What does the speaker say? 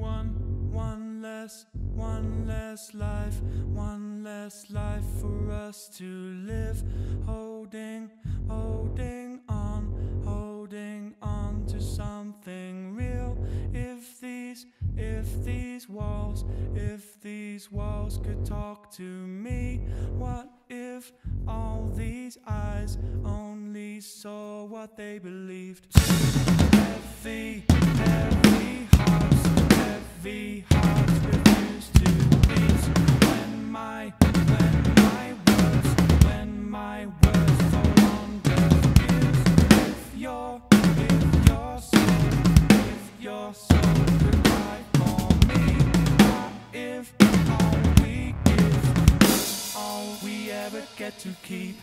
One, one less, one less life, one less life for us to live. Holding, holding on, holding on to something real. If these, if these walls, if these walls could talk to me, what if all these eyes only saw what they believed? Heavy, heavy heavy hearts refuse to beat. When my, when my words, when my words fall on deaf ears. If your, if your soul, if your soul could cry for me, what if all we give, all we ever get to keep?